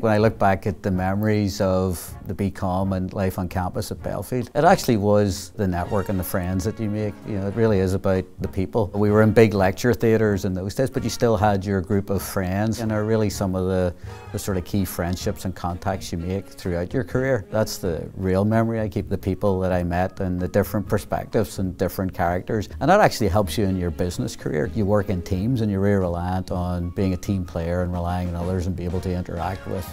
When I look back at the memories of the BCom and life on campus at Belfield, it actually was the network and the friends that you make. You know, it really is about the people. We were in big lecture theatres in those days, but you still had your group of friends, and are really some of the, the sort of key friendships and contacts you make throughout your career. That's the real memory I keep, the people that I met and the different perspectives and different characters. And that actually helps you in your business career. You work in teams and you're really reliant on being a team player and relying on others and be able to interact with